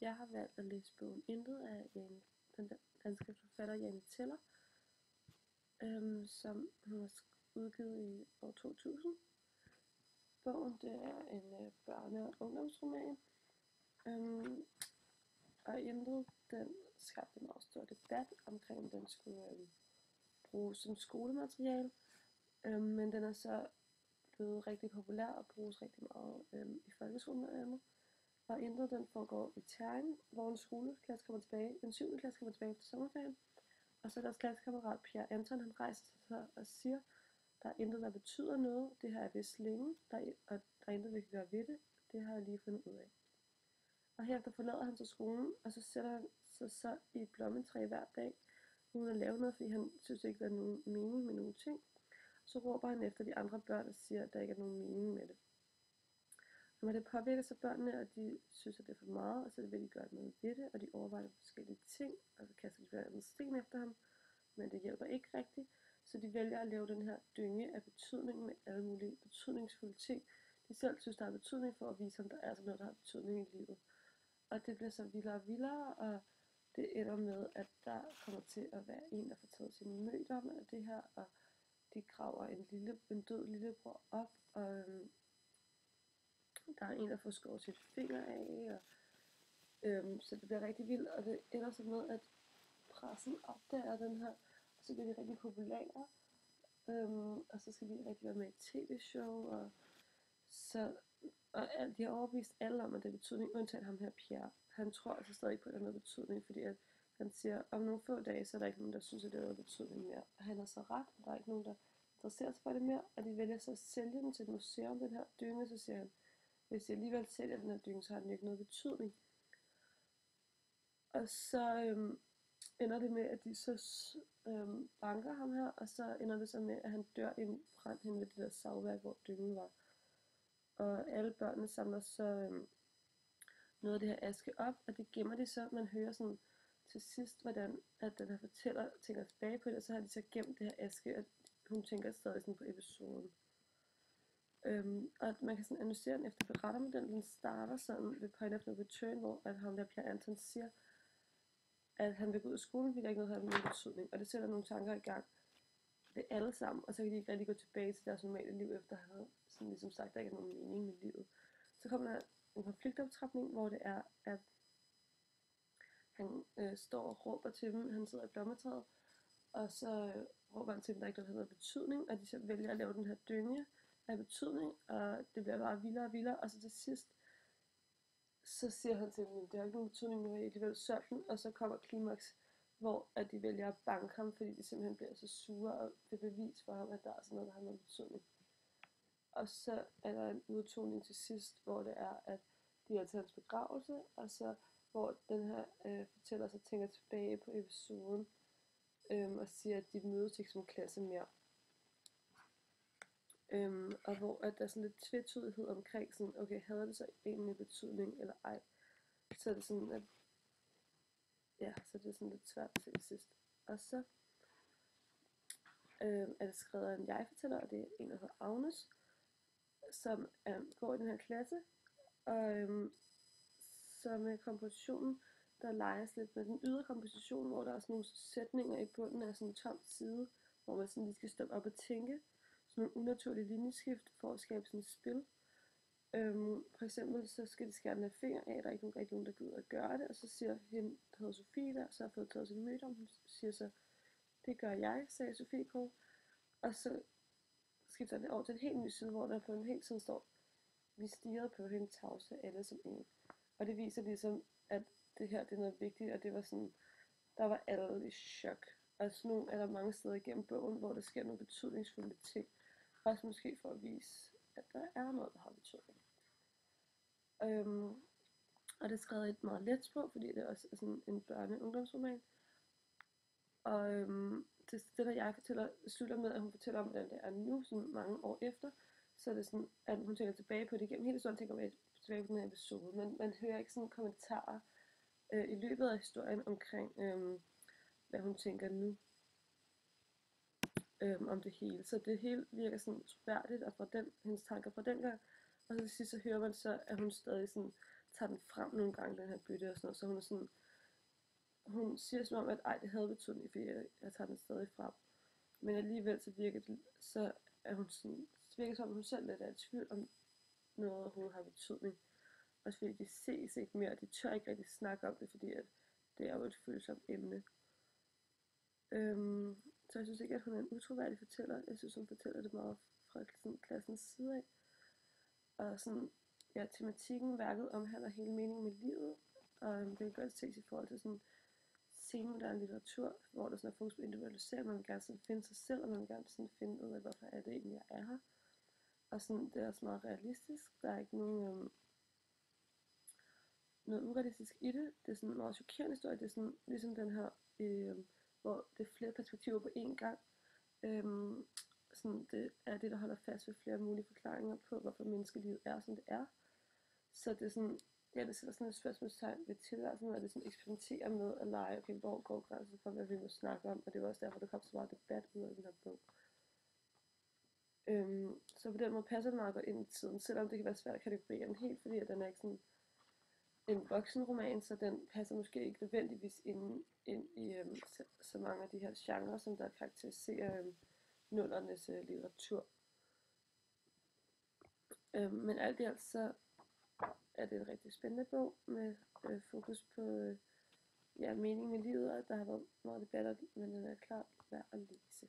Jeg har valgt at læse bogen Intet af Jane, den danske forfatter Jane Teller, øhm, som hun har udgivet i år 2000. Bogen det er en øh, børne- og ungdomsroman, øhm, og Intet den skabte en meget stor debat omkring, om den skulle øhm, bruges som skolemateriale, øhm, men den er så blevet rigtig populær og bruges rigtig meget øhm, i folkeskolen og andet. Og intet den foregår i Tæring, hvor en skoleklasse kommer tilbage, en syvende klasse kommer tilbage efter sommerferien. Og så er deres klassekammerat Pierre Anton, han rejser sig og siger, der er intet, der betyder noget. Det her er vist længe, der er, og der er intet, vi kan gøre ved det. Det har jeg lige fundet ud af. Og herefter forlader han så skolen, og så sætter han sig så i et blommetræ hver dag, uden at lave noget, fordi han synes ikke, der er nogen mening med nogen ting. Så råber han efter de andre børn og siger, at der ikke er nogen mening med det. Når det påvirker så børnene, og de synes, at det er for meget, og så vil de gøre noget ved det, og de overvejer forskellige ting, og så kaster de blandt andet sten efter ham, men det hjælper ikke rigtigt, så de vælger at lave den her dynge af betydning med alle mulige betydningsfulde ting, de selv synes, der har betydning for at vise ham, der er sådan noget, der har betydning i livet. Og det bliver så vildere og vildere, og det ender med, at der kommer til at være en, der får taget sin møder med det her, og de graver en, lille, en død lillebror op, og øhm, der er en, der får skåret sit finger af, og, øhm, så det bliver rigtig vildt, og det ender så med, at pressen opdager den her, og så bliver de rigtig populære, øhm, og så skal de rigtig være med i tv-show, og så og de har overbevist alle om, at det er betydning, undtagen ham her Pierre. Han tror altså stadig på, at det er noget betydning, fordi at han siger, om nogle få dage, så er der ikke nogen, der synes, at det er noget betydning mere. Og han har så ret, og der er ikke nogen, der interesserer sig for det mere, og de vælger så at sælge den til et museum, den her dynge, så siger han, hvis jeg alligevel sælger den her dynge, så har den ikke noget betydning. Og så øhm, ender det med, at de så øhm, banker ham her, og så ender det så med, at han dør i en brand hen ved det der savværk, hvor dyngen var. Og alle børnene samler så øhm, noget af det her aske op, og det gemmer de så. Man hører sådan til sidst, hvordan at den her fortæller tænker tilbage på det, og så har de så gemt det her aske, og hun tænker stadig sådan på episoden. Øhm, og man kan sådan analysere den efter berettermodellen. Den starter sådan ved Point of No Return, hvor at ham der Pierre Anton siger, at han vil gå ud af skolen, fordi der ikke noget har nogen betydning. Og det sætter nogle tanker i gang ved alle sammen, og så kan de ikke rigtig gå tilbage til deres normale liv, efter at have sådan ligesom sagt, at der ikke er nogen mening med livet. Så kommer der en konfliktoptrapning, hvor det er, at han øh, står og råber til dem, han sidder i blommetræet, og så øh, råber han til dem, der ikke har noget betydning, og de så vælger at lave den her dynge af betydning, og det bliver bare vildere og vildere, og så til sidst, så siger han til dem, det har ikke nogen betydning, nu er alligevel den, og så kommer klimaks, hvor at de vælger at banke ham, fordi de simpelthen bliver så sure, og det bevis for ham, at der er sådan noget, der har noget betydning. Og så er der en udtoning til sidst, hvor det er, at de er til hans begravelse, og så hvor den her øh, fortæller sig tænker tilbage på episoden, øhm, og siger, at de mødes ikke som klasse mere. Øhm, og hvor at der er sådan lidt tvetydighed omkring, sådan, okay, havde det så egentlig betydning eller ej? Så er det sådan, at ja, så det er sådan lidt svært til sidst. Og så øhm, er det skrevet af en jeg-fortæller, og det er en, der hedder Agnes, som øhm, går i den her klasse, og øhm, så med kompositionen, der leges lidt med den ydre komposition, hvor der er sådan nogle sætninger i bunden af sådan en tom side, hvor man sådan lige skal stå op og tænke. Sådan nogle unaturlige linjeskift for at skabe sådan et spil. Øhm, for eksempel så skal de skære den her finger af, der er ikke nogen, rigtig nogen, der gider at gøre det, og så siger hende, der hedder Sofie der, så har fået taget sin møde om, hun siger så, det gør jeg, sagde Sofie på. Og så skifter det over til en helt ny side, hvor der på en helt side står, vi stirrede på hende tavse alle som en. Og det viser ligesom, at det her det er noget vigtigt, og det var sådan, der var alle i chok. Og sådan nogle er der mange steder igennem bogen, hvor der sker nogle betydningsfulde ting. Også måske for at vise, at der er noget, der har betydning. Øhm, og det er skrevet et meget let sprog, fordi det er også er sådan en børne- ungdomsroman. Og øhm, det, det, der jeg fortæller, slutter med, at hun fortæller om, hvordan det er nu, sådan mange år efter. Så er det sådan, at hun tænker tilbage på det igennem hele historien, tænker man tilbage på den her episode. Men man hører ikke sådan kommentarer øh, i løbet af historien omkring, øh, hvad hun tænker nu øhm, om det hele. Så det hele virker sådan troværdigt, og fra den, hendes tanker fra den gang. Og så til sidst så hører man så, at hun stadig sådan tager den frem nogle gange, den her bytte og sådan noget, så hun er sådan, hun siger som om, at ej, det havde betydning, fordi jeg, jeg tager den stadig frem. Men alligevel så virker det, så er hun sådan, så virker som om hun selv lidt er i tvivl om noget overhovedet har betydning. Også fordi de ses ikke mere, og de tør ikke rigtig snakke om det, fordi at det er jo et følsomt emne. Øhm, så jeg synes ikke, at hun er en utroværdig fortæller. Jeg synes, hun fortæller det meget fra sådan, klassens side af. Og sådan, ja, tematikken, værket omhandler hele meningen med livet. Og øhm, det kan godt ses i forhold til sådan senmoderne litteratur, hvor der sådan er fokus på individualisering. Man vil gerne sådan finde sig selv, og man vil gerne sådan finde ud af, hvorfor er det egentlig, jeg er her. Og sådan, det er også meget realistisk. Der er ikke nogen, øhm, noget urealistisk i det. Det er sådan en meget chokerende historie. Det er sådan, ligesom den her, øh, hvor det er flere perspektiver på én gang. Øhm, sådan, det er det, der holder fast ved flere mulige forklaringer på, hvorfor menneskelivet er, som det er. Så det er sådan, ja, det sætter sådan et spørgsmålstegn ved tilværelsen, og det sådan eksperimenterer med at lege, okay, hvor går grænsen for, hvad vi må snakke om, og det var også derfor, der kom så meget debat ud af den her bog. Øhm, så på den måde passer den meget godt ind i tiden, selvom det kan være svært at kategorisere den helt, fordi at den er ikke sådan en voksenroman, så den passer måske ikke nødvendigvis ind, ind i øhm, så, så mange af de her genrer, som der karakteriserer øhm, nullernes øh, litteratur. Øhm, men alt i alt så er det en rigtig spændende bog med øh, fokus på øh, ja, mening med livet, og der har været meget debatter, men den er klart værd at læse.